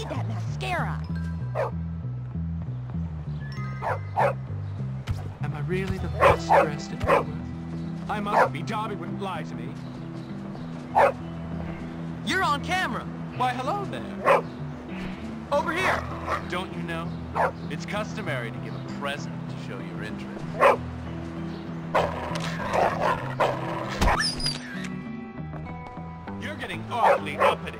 mascara. Am I really the best dressed at Kenworth? I must be. Derby wouldn't lie to me. You're on camera. Why, hello there. Over here. Don't you know? It's customary to give a present to show your interest. You're getting awfully uppity.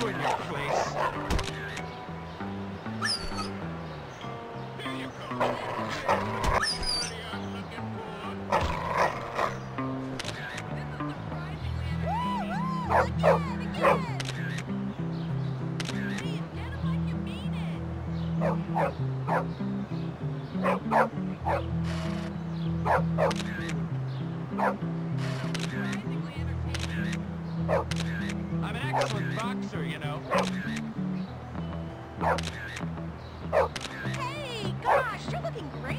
You in your place. An boxer, you know. Hey, gosh, you're looking great.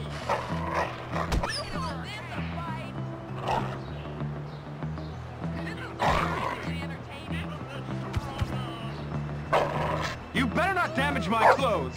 You better not damage my clothes.